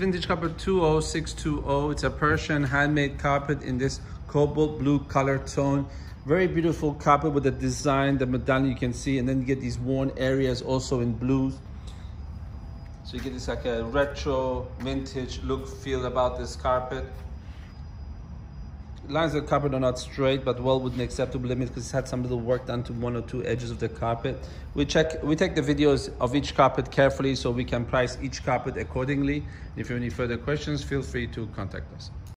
Vintage carpet 20620. It's a Persian handmade carpet in this cobalt blue color tone. Very beautiful carpet with the design, the medallion you can see, and then you get these worn areas also in blues. So you get this like a retro, vintage look feel about this carpet. Lines of the carpet are not straight, but well within acceptable limits because it's had some little work done to one or two edges of the carpet. We check, we take the videos of each carpet carefully so we can price each carpet accordingly. If you have any further questions, feel free to contact us.